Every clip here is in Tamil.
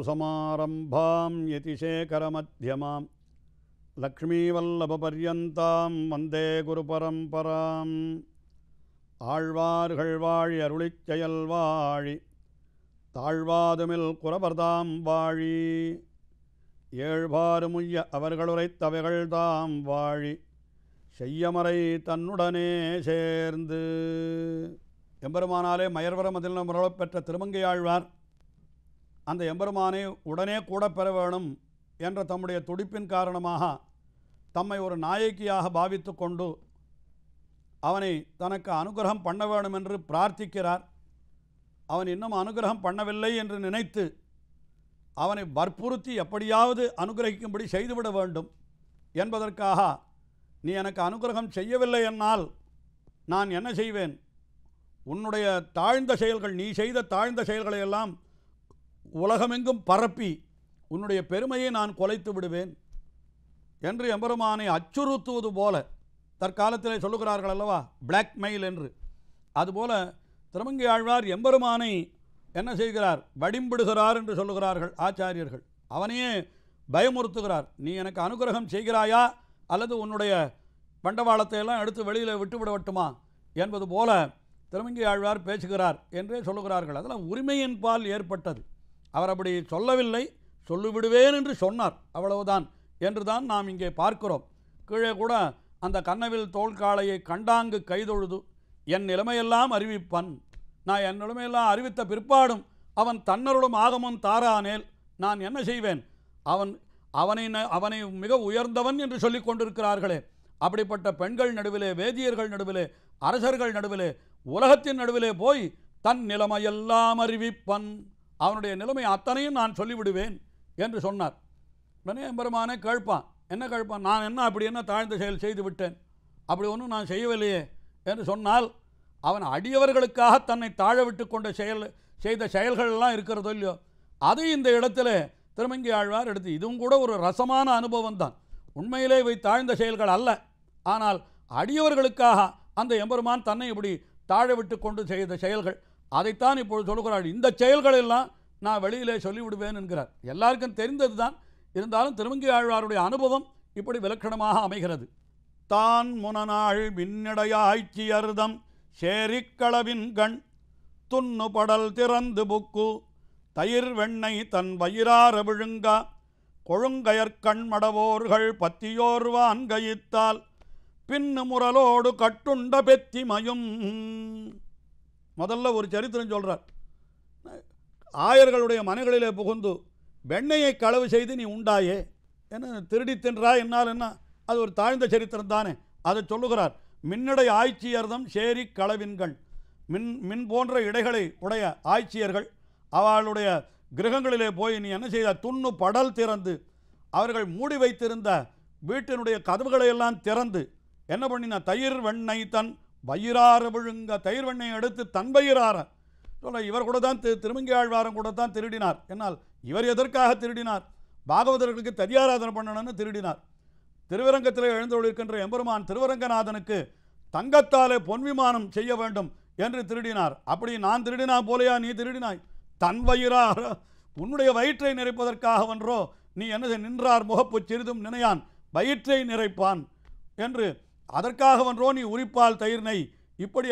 अस्मद्गुरुसमारम्भां यतिशेखरमध्यमां லக்ஷ்மீவல்லபபர்யந்தாं வந்தே குருபரம்பராம் ஆழ்வார்கள் வாழி அருளிச் செயல் வாழி தாழ்வாதுமில் குரபர்தாம் வாழி ஏழ்பாறுமுய்ய அவர்களுரைத்தவைகள் தாம் வாழி செய்யமறை தன்னுடனே சேர்ந்து எம்பெருமானாலே மயர்வர மதில் முரளப் பெற்ற திருமங்கையாழ்வார் அந்த எம்பெருமானை உடனே கூட பெற வேணும் என்ற தம்முடைய துடிப்பின் காரணமாக தம்மை ஒரு நாயகியாக பாவித்து கொண்டு அவனை தனக்கு அனுகிரகம் பண்ண வேணும் என்று பிரார்த்திக்கிறார். அவன் இன்னும் அனுகிரகம் பண்ணவில்லை என்று நினைத்து அவனை வற்புறுத்தி எப்படியாவது அனுகிரகிக்கும்படி செய்துவிட வேண்டும். என்பதற்காக நீ எனக்கு அனுகிரகம் செய்யவில்லை என்னால் நான் என்ன செய்வேன்? உன்னுடைய தாழ்ந்த செயல்கள் நீ செய்த தாழ்ந்த செயல்களை எல்லாம் உலகமெங்கும் பரப்பி உன்னுடைய பெருமையை நான் கொலைத்து விடுவேன் என்று எம்பெருமானை அச்சுறுத்துவது போல தற்காலத்தில் சொல்லுகிறார்கள் அல்லவா? பிளாக்மெயில் என்று. அதுபோல திருமங்கி ஆழ்வார் எம்பெருமானை என்ன செய்கிறார்? வடிம்பிடுகிறார் என்று சொல்லுகிறார்கள் ஆச்சாரியர்கள். அவனையே பயமுறுத்துகிறார். நீ எனக்கு அனுகிரகம் செய்கிறாயா? அல்லது உன்னுடைய பண்டவாளத்தை எல்லாம் எடுத்து வெளியில் விட்டுவிடவட்டுமா என்பது போல திருமங்கி ஆழ்வார் பேசுகிறார் என்றே சொல்லுகிறார்கள். அதெல்லாம் உரிமையின் பால் ஏற்பட்டது. அவர் அப்படி சொல்லவில்லை. சொல்லிவிடுவேன் என்று சொன்னார். அவ்வளவுதான். என்று தான் நாம் இங்கே பார்க்கிறோம். கீழே கூட அந்த கண்ணவில் தோள்காளையை கண்டாங்கு கைதொழுது என் நிலைமையெல்லாம் அறிவிப்பன். நான் என் நிலைமையெல்லாம் அறிவித்த பிற்பாடும் அவன் தன்னருளும் ஆகமும் தாரானேல். நான் என்ன செய்வேன்? அவன் அவனை ந- அவனை மிக உயர்ந்தவன் என்று சொல்லிக் கொண்டிருக்கிறார்களே. அப்படிப்பட்ட பெண்கள் நடுவிலே வேதியர்கள் நடுவிலே அரசர்கள் நடுவிலே உலகத்தின் நடுவிலே போய் தன் நிலைமையெல்லாம் அறிவிப்பன். அவனுடைய நிலைமை அத்தனையும் நான் சொல்லிவிடுவேன் என்று சொன்னார். உடனே எம்பெருமானே கேட்பான் என்ன கேட்பான் நான் என்ன அப்படி என்ன தாழ்ந்த செயல் செய்து விட்டேன்? அப்படி ஒன்றும் நான் செய்யவில்லையே என்று சொன்னால் அவன் அடியவர்களுக்காக தன்னை தாழ விட்டு கொண்ட செயல் செய்த செயல்கள் எல்லாம் இருக்கிறதோ இல்லையோ அது இந்த இடத்துல திருமங்கி ஆழ்வார் எடுத்து இதுவும் கூட ஒரு ரசமான அனுபவம் தான். உண்மையிலே இவை தாழ்ந்த செயல்கள் அல்ல. ஆனால் அடியவர்களுக்காக அந்த எம்பெருமான் தன்னை இப்படி தாழ விட்டு கொண்டு செய்த செயல்கள் அதைத்தான் இப்பொழுது சொல்கிறார் இந்த செயல்களெல்லாம் நான் வெளியிலே சொல்லிவிடுவேன் என்கிறார். எல்லாருக்கும் தெரிந்தது தான் இருந்தாலும் திருமங்கி ஆழ்வாருடைய அனுபவம் இப்படி விலக்கணமாக அமைகிறது. தான் முனநாள் மின்னடையாய்ச்சியர்தம் சேரிக்களவின் கண் துண்ணு படல் திறந்து புக்கு தயிர் வெண்ணை தன் வயிறார விழுங்கா கொழுங்கயற்கண் மடவோர்கள் பத்தியோர்வான் கயித்தால் பின்னு முரலோடு கட்டுண்ட பெத்திமயும் முதல்ல ஒரு சரித்திரம் சொல்கிறார் ஆயர்களுடைய மனைகளிலே புகுந்து வெண்ணெயை களவு செய்து நீ உண்டாயே. என்ன திருடி தின்றா என்னால் என்ன? அது ஒரு தாழ்ந்த சரித்திரம் தானே. அதை சொல்லுகிறார் மின்னடை ஆய்ச்சியர்தம் சேரி களவின்கள். மின் மின் போன்ற இடைகளை உடைய ஆய்ச்சியர்கள் அவளுடைய கிரகங்களிலே போய் நீ என்ன செய்த துண்ணு படல் திறந்து. அவர்கள் மூடி வைத்திருந்த வீட்டினுடைய கதவுகளை எல்லாம் திறந்து என்ன பண்ணினா? தயிர் வெண்ணெய் தன் வயிறார விழுங்க தயிர் அடுத்து எடுத்து தன் வயிறார. சொல்ல இவர் கூட தான் திரு திருமங்கி ஆழ்வாரம் கூட தான் திருடினார். என்னால் இவர் எதற்காக திருடினார்? பாகவதர்களுக்கு தரியாராதனை பண்ணணும்னு திருடினார். திருவரங்கத்தில் எழுந்தொழிருக்கின்ற எம்பெருமான் திருவரங்கநாதனுக்கு தங்கத்தாலே பொன் விமானம் செய்ய வேண்டும் என்று திருடினார். அப்படி நான் திருடினா போலையா நீ திருடினாய்? தன் வயிறார. உன்னுடைய வயிற்றை நிறைப்பதற்காக வென்றோ நீ என்ன நின்றார் முகப்பு சிறிதும் நினையான் வயிற்றை நிறைப்பான் என்று அதற்காக வன்றோ நீ உரிப்பால் தயிர் நெய் இப்படி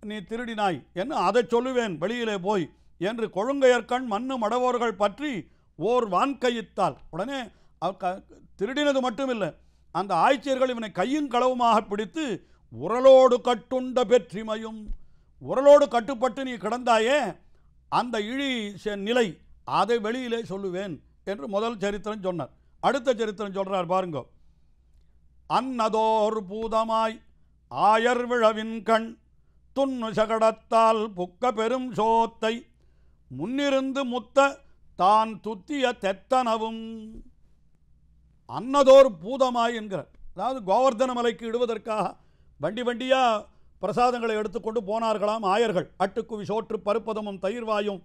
நீ திருடினாய். என்று அதை சொல்லுவேன்? வெளியிலே போய். என்று கொழுங்கையர்கண் மண்ணு மடவோர்கள் பற்றி ஓர் வான்கையித்தால் உடனே திருடினது மட்டுமில்லை. அந்த ஆய்ச்சியர்கள் இவனை கையும் களவுமாக பிடித்து உரலோடு கட்டுண்ட பெற்றிமையும் உரலோடு கட்டுப்பட்டு நீ கிடந்தாயே அந்த இழி செ- நிலை அதை வெளியிலே சொல்லுவேன் என்று முதல் சரித்திரம் சொன்னார். அடுத்த சரித்திரம் சொல்கிறார் பாருங்க. அன்னதோர் பூதமாய் ஆயர் விழவின் கண் துண்ணு சகடத்தால் புக்க பெரும் சோத்தை முன்னிருந்து முத்த தான் துத்திய தெத்தனவும். அன்னதோர் பூதமாய் என்கிறார் அதாவது கோவர்தன மலைக்கு இடுவதற்காக வண்டி வண்டியாக பிரசாதங்களை எடுத்துக்கொண்டு போனார்களாம் ஆயர்கள். அட்டுக்குவி சோற்று பருப்பதமும் தயிர்வாயும்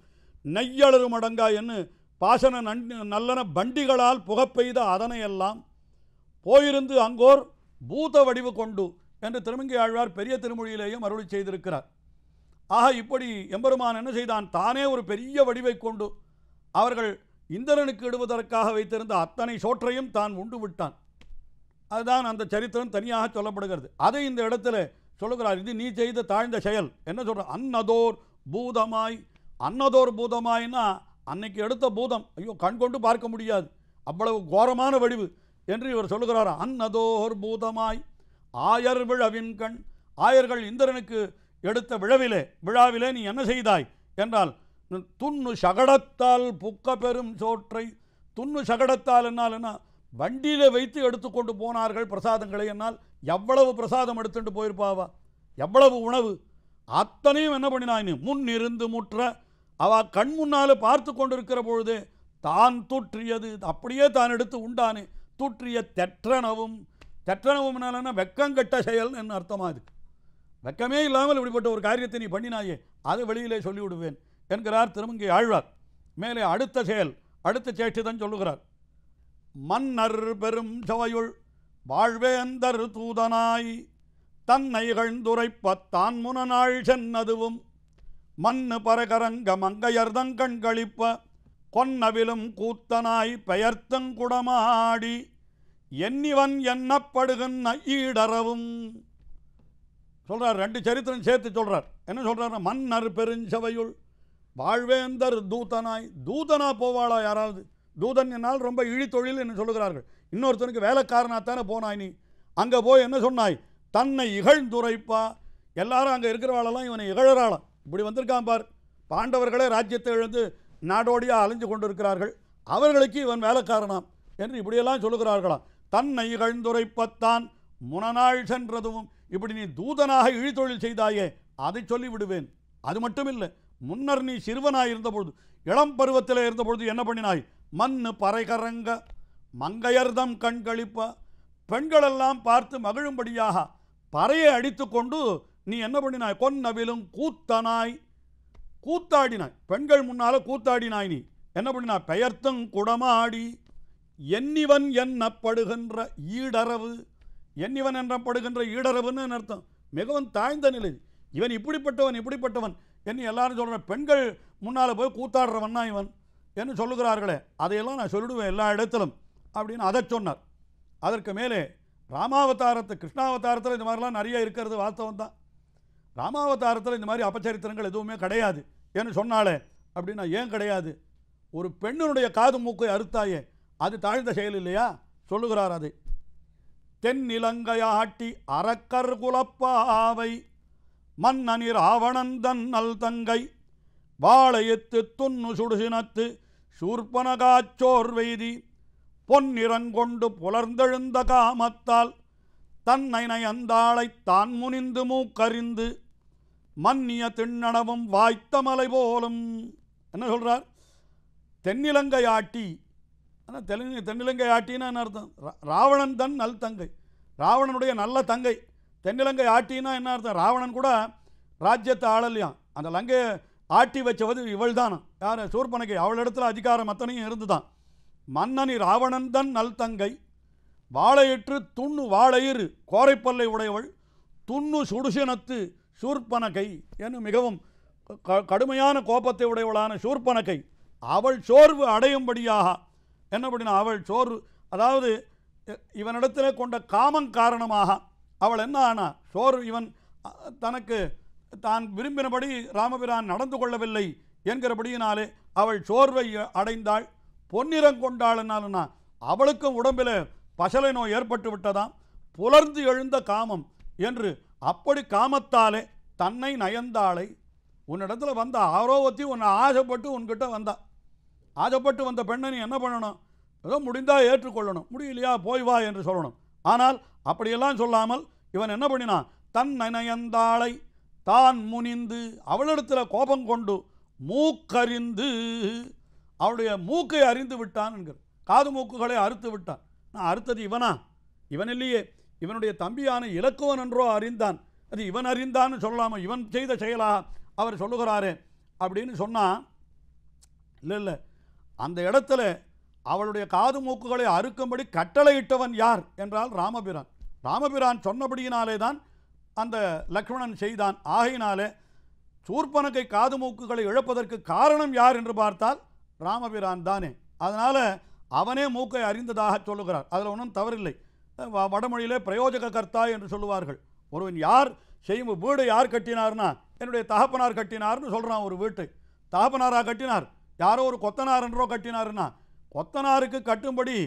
நெய்யளறு மடங்கா என்று பாசன நன் நல்லன வண்டிகளால் புகப்பெய்த அதனையெல்லாம் போயிருந்து அங்கோர் பூத வடிவு கொண்டு என்று திருமங்கி ஆழ்வார் பெரிய திருமொழியிலேயும் அருளி செய்திருக்கிறார். ஆக இப்படி எம்பெருமான் என்ன செய்தான்? தானே ஒரு பெரிய வடிவை கொண்டு அவர்கள் இந்திரனுக்கு இடுவதற்காக வைத்திருந்த அத்தனை சோற்றையும் தான் உண்டு விட்டான். அதுதான் அந்த சரித்திரம் தனியாக சொல்லப்படுகிறது. அதை இந்த இடத்துல சொல்லுகிறார். இது நீ செய்த தாழ்ந்த செயல். என்ன சொல்கிற அன்னதோர் பூதமாய் அன்னதோர் பூதமாய்னா அன்னைக்கு எடுத்த பூதம். ஐயோ கண் கொண்டு பார்க்க முடியாது. அவ்வளவு கோரமான வடிவு. என்று இவர் சொல்லுகிறார். அன்னதோர் பூதமாய் ஆயர் விழவின் கண் ஆயர்கள் இந்திரனுக்கு எடுத்த விழவிலே விழாவிலே நீ என்ன செய்தாய்? என்றால் துண்ணு சகடத்தால் புக்க பெரும் சோற்றை துண்ணு சகடத்தால் என்னால் என்ன வண்டியில் வைத்து எடுத்துக்கொண்டு போனார்கள் பிரசாதங்களை என்னால் எவ்வளவு பிரசாதம் எடுத்துட்டு போயிருப்பாவா? எவ்வளவு உணவு? அத்தனையும் என்ன பண்ணினாய் நீ? முன் இருந்து முற்ற அவ கண் முன்னால பார்த்து கொண்டிருக்கிற பொழுது தான் தூற்றியது அப்படியே தான் எடுத்து உண்டானே தூற்றிய தெற்றனவும் தெற்றனவும் என்ன வெக்கங்கட்ட செயல் என்று அர்த்தமாக அது? வெக்கமே இல்லாமல் இப்படிப்பட்ட ஒரு காரியத்தை நீ பண்ணினாயே அதை வெளியிலே சொல்லிவிடுவேன் என்கிறார் திருமங்கை ஆழ்வார். மேலே அடுத்த செயல் அடுத்த சேஷ்டிதான் சொல்லுகிறார். மன்னர் பெரும் சவையுள் வாழ்வேந்தர் தூதனாய் தன்னை முன முனநாள் சென்னதுவும் மண்ணு பரகரங்க மங்கையர்தங்கண்களிப்ப கொன்னவிலும் கூத்தனாய் பெயர்த்தங்குடமாடி எண்ணிவன் எண்ணப்படுகின்ற ஈடறவும். சொல்றார் ரெண்டு சரித்திரம் சேர்த்து சொல்றார். என்ன சொல்றார் மன்னர் பெருஞ்சவையுள் வாழ்வேந்தர் தூதனாய். தூதனா போவாளா யாராவது? தூதன் என்னால் ரொம்ப இழித்தொழில் என்று சொல்லுகிறார்கள். இன்னொருத்தனுக்கு வேலைக்காரனாத்தானே போனாய் நீ. அங்கே போய் என்ன சொன்னாய்? தன்னை இகழ்ந்துரைப்பா. எல்லாரும் அங்கே இருக்கிறவாளெல்லாம் இவனை இகழறாளாம். இப்படி வந்திருக்கான் பார். பாண்டவர்களே ராஜ்யத்தை இழந்து நாடோடியாக அலைஞ்சு கொண்டிருக்கிறார்கள். அவர்களுக்கு இவன் வேலைக்காரனாம் என்று இப்படியெல்லாம் சொல்லுகிறார்களாம். தன்னை இகழ்ந்துரைப்பத்தான் முனநாள் சென்றதும் இப்படி நீ தூதனாக இழித்தொழில் செய்தாயே அதை சொல்லிவிடுவேன். அது மட்டும் இல்லை முன்னர் நீ சிறுவனாய் இருந்தபொழுது இளம் பருவத்தில் இருந்தபொழுது என்ன பண்ணினாய்? மண்ணு பறைகரங்க மங்கையர்தம் கண்களிப்ப பெண்களெல்லாம் பார்த்து மகிழும்படியாக பறையை அடித்துக்கொண்டு நீ என்ன பண்ணினாய்? கொன்னவிலும் கூத்தனாய் கூத்தாடினாய். பெண்கள் முன்னால் கூத்தாடினாய் நீ. என்ன பண்ணினா பெயர்த்தும் குடமாடி. எண்ணிவன் எண்ணப்படுகின்ற ஈடரவு. எண்ணிவன் என்றப்படுகின்ற ஈடரவுன்னு அர்த்தம்? மிகவும் தாழ்ந்த நிலை. இவன் இப்படிப்பட்டவன் இப்படிப்பட்டவன். என்று எல்லாரும் சொல்கிற பெண்கள் முன்னால் போய் கூத்தாடுறவன்னா இவன். என்று சொல்லுகிறார்களே அதையெல்லாம் நான் சொல்லிடுவேன் எல்லா இடத்திலும். அப்படின்னு அதை சொன்னார். அதற்கு மேலே ராமாவதாரத்து கிருஷ்ணாவதாரத்தில் இந்த மாதிரிலாம் நிறைய இருக்கிறது வாஸ்தவம் தான் ராமாவதாரத்தில் இந்த மாதிரி அபச்சரித்திரங்கள் எதுவுமே கிடையாது. ஏன்னு சொன்னாலே அப்படின்னா ஏன் கிடையாது? ஒரு பெண்ணினுடைய காது மூக்கை அறுத்தாயே அது தாழ்ந்த செயல் இல்லையா? சொல்லுகிறார் அது. தென்னிலங்கையாட்டி அறக்கர் குலப்பாவை மன்னனிர் ஆவணந்தன் நல் தங்கை வாழையத்து துண்ணு சுடுசினத்து சூர்பனகாச்சோர் வெய்தி பொன்னிறங்கொண்டு புலர்ந்தெழுந்த காமத்தால் தன்னை நயந்தாளைத் தான் முனிந்து மூக்கறிந்து மன்னிய திண்ணனவும் வாய்த்த மலை போலும். என்ன சொல்கிறார் தென்னிலங்கை ஆட்டி. ஆனால் தெலுங்கு தென்னிலங்கை ஆட்டின்னா என்ன அர்த்தம்? ரா- ராவணன் தன் நல் தங்கை. ராவணனுடைய நல்ல தங்கை. தென்னிலங்கை ஆட்டினா என்ன அர்த்தம்? ராவணன் கூட ராஜ்யத்தை ஆளலையாம். அந்த லங்கையை ஆட்டி வச்சவது இவள் தானா யார்? சூர்பனகை. அவள் இடத்துல அதிகாரம் அத்தனையும் இருந்துதான். மன்னனி ராவணன் தன் நல் தங்கை. வாழையிற்று துண்ணு வாழையிறு கோரைப்பல்லை உடையவள். துண்ணு சுடுசினத்து சூர்பனகை என்று மிகவும் க- கடுமையான கோபத்தை உடையவளான சூர்பனகை அவள் சோர்வு அடையும்படியாக என்ன பண்ணினா அவள் சோர்வு அதாவது இவனிடத்தில் கொண்ட காமம் காரணமாக அவள் என்ன ஆனா சோர்வு இவன் தனக்கு தான் விரும்பினபடி ராமபிரான் நடந்து கொள்ளவில்லை என்கிறபடியினாலே அவள் சோர்வை அடைந்தாள் பொன்னிறம் கொண்டாள் என்னாலுன்னா அவளுக்கும் உடம்பில் பசலை நோய் ஏற்பட்டு விட்டதாம் புலர்ந்து எழுந்த காமம் என்று அப்படி காமத்தாலே தன்னை நயந்தாளை உன்னிடத்துல வந்த ஆரோவத்தி உன்னை ஆசைப்பட்டு உன்கிட்ட வந்தா. ஆசைப்பட்டு வந்த பெண்ணை நீ என்ன பண்ணணும்? ஏதோ முடிந்தால் ஏற்றுக்கொள்ளணும். முடியலையா போய் வா என்று சொல்லணும். ஆனால் அப்படியெல்லாம் சொல்லாமல் இவன் என்ன பண்ணினான்? தன் நயந்தாளை தான் முனிந்து அவளிடத்தில் கோபம் கொண்டு மூக்கறிந்து அவளுடைய மூக்கை அறிந்து விட்டான் என்கிற காது மூக்குகளை அறுத்து விட்டான். நான் அறுத்தது இவனா? இவன் இல்லையே. இவனுடைய தம்பியான இலக்குவன் என்றோ அறிந்தான். அது இவன் அறிந்தான்னு சொல்லாமல் இவன் செய்த செயலா? அவர் சொல்லுகிறாரே அப்படின்னு சொன்னால் இல்லை இல்லை. அந்த இடத்துல அவளுடைய காது மூக்குகளை அறுக்கும்படி கட்டளையிட்டவன் யார்? என்றால் ராமபிரான். ராமபிரான் சொன்னபடியினாலே தான் அந்த லக்ஷ்மணன் செய்தான். ஆகையினாலே சூர்பனகை காது மூக்குகளை இழப்பதற்கு காரணம் யார் என்று பார்த்தால் ராமபிரான் தானே. அதனால் அவனே மூக்கை அறிந்ததாக சொல்லுகிறார். அதில் ஒன்றும் தவறில்லை. வடமொழியிலே பிரயோஜக கர்த்தா என்று சொல்லுவார்கள். ஒருவன் யார் செய்யும் வீடு யார் கட்டினார்னா என்னுடைய தகப்பனார் கட்டினார்னு சொல்கிறான் ஒரு வீட்டு. தகப்பனாரா கட்டினார்? யாரோ ஒரு கொத்தனார் என்றோ கட்டினாருன்னா கொத்தனாருக்கு கட்டும்படி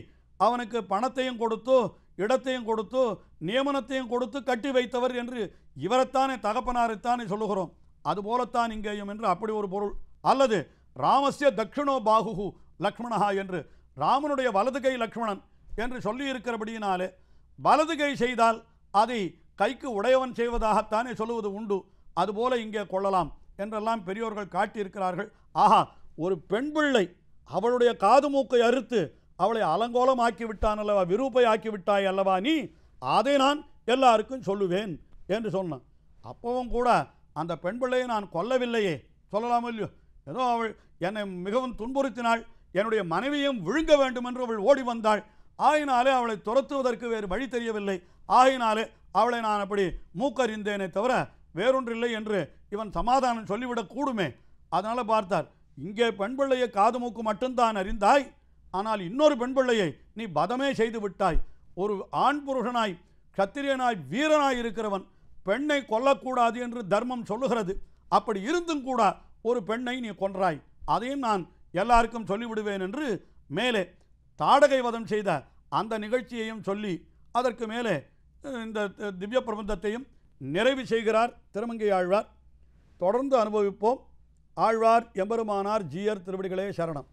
அவனுக்கு பணத்தையும் கொடுத்து இடத்தையும் கொடுத்து நியமனத்தையும் கொடுத்து கட்டி வைத்தவர் என்று இவரைத்தானே தகப்பனாரைத்தானே சொல்லுகிறோம். அதுபோலத்தான் இங்கேயும் என்று அப்படி ஒரு பொருள். அல்லது ராமசிய தக்ஷிணோ பாகுகு லக்ஷ்மணஹா என்று ராமனுடைய வலது கை லக்ஷ்மணன் என்று சொல்லியிருக்கிறபடியினாலே வலது கை செய்தால் அதை கைக்கு உடையவன் செய்வதாகத்தானே சொல்லுவது உண்டு. அதுபோல இங்கே கொள்ளலாம் என்றெல்லாம் பெரியோர்கள் காட்டியிருக்கிறார்கள். ஆஹா ஒரு பெண் பிள்ளை அவளுடைய காது மூக்கை அறுத்து அவளை அலங்கோலம் ஆக்கி விட்டான் அல்லவா விருப்பை ஆக்கி விட்டாய் அல்லவா நீ? அதை நான் எல்லாருக்கும் சொல்லுவேன் என்று சொன்னான். அப்பவும் கூட அந்த பெண் பிள்ளையை நான் கொல்லவில்லையே. சொல்லலாம் இல்லையோ? ஏதோ அவள் என்னை மிகவும் துன்புறுத்தினாள் என்னுடைய மனைவியும் விழுங்க வேண்டும் என்று அவள் ஓடி வந்தாள். ஆயினாலே அவளை துரத்துவதற்கு வேறு வழி தெரியவில்லை. ஆயினாலே அவளை நான் அப்படி மூக்கறிந்தேனே தவிர வேறொன்றில்லை என்று இவன் சமாதானம் சொல்லிவிடக் கூடுமே. அதனால் பார்த்தார் இங்கே பெண் பிள்ளையை காது மூக்கு மட்டும்தான் அறிந்தாய். ஆனால் இன்னொரு பெண் பிள்ளையை நீ பதமே செய்து விட்டாய். ஒரு ஆண் புருஷனாய் கத்திரியனாய் வீரனாய் இருக்கிறவன் பெண்ணை கொல்லக்கூடாது என்று தர்மம் சொல்லுகிறது. அப்படி இருந்தும் கூட ஒரு பெண்ணை நீ கொன்றாய். அதையும் நான் எல்லாருக்கும் சொல்லிவிடுவேன் என்று மேலே தாடகை வதம் செய்த அந்த நிகழ்ச்சியையும் சொல்லி அதற்கு மேலே இந்த திவ்ய பிரபந்தத்தையும் நிறைவு செய்கிறார் திருமங்கை ஆழ்வார். தொடர்ந்து அனுபவிப்போம். ஆழ்வார் எம்பெருமானார் ஜீயர் திருவடிகளே சரணம்.